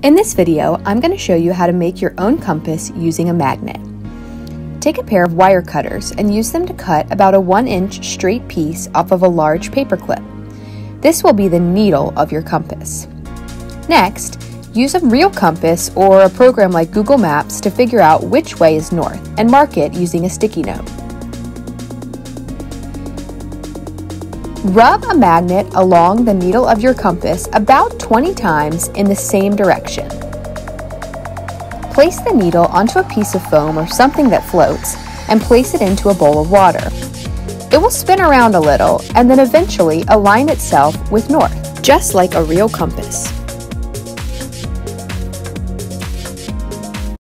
In this video, I'm going to show you how to make your own compass using a magnet. Take a pair of wire cutters and use them to cut about a 1 inch straight piece off of a large paper clip. This will be the needle of your compass. Next, use a real compass or a program like Google Maps to figure out which way is north and mark it using a sticky note. Rub a magnet along the needle of your compass about 20 times in the same direction. Place the needle onto a piece of foam or something that floats and place it into a bowl of water. It will spin around a little and then eventually align itself with north, just like a real compass.